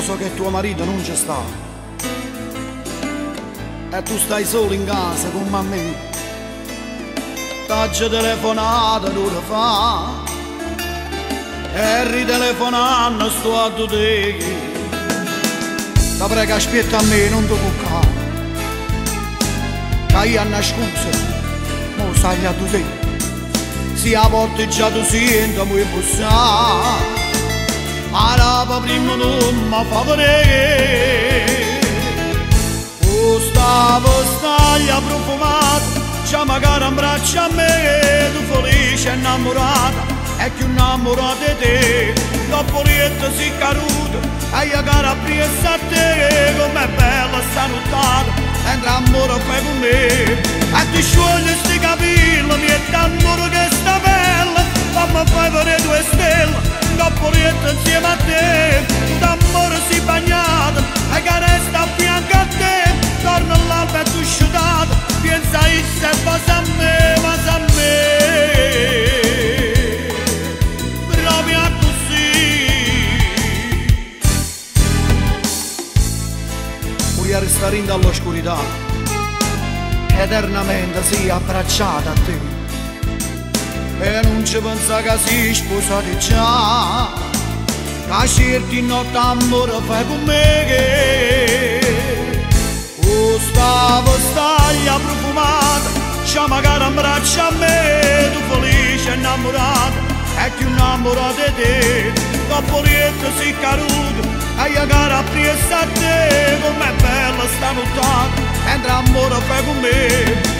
so che tuo marito non ci sta. E tu stai solo in casa con me. T'aggia telefonata l'ora fa. E ritelefonando sto a te. La prega aspetta a me, non ti buccare. Che io hanno scusa, mo sai a te. Si a volte già tu sento, mi bussare. Araba prima non mi fa vedere Questa vestaglia profumata C'ha magari un braccio a me Tu felice innamorata E più innamorata di te. Dopo lieta si caruta E io cara presa a te Com'è bella sta nottata Entra amore fai con me. E ti scioglie sti in dall'oscurità. Eternamente si abbracciata a te. E non ci pensa che si sposati già. Che certi notte amore fai con me questa vestaglia profumata c'ha magari un braccio a me tu felice innamorata. E più innamorata di te dopo rientro si caruto e io cara presa a te com'è bella sta nottata entra amore fai con me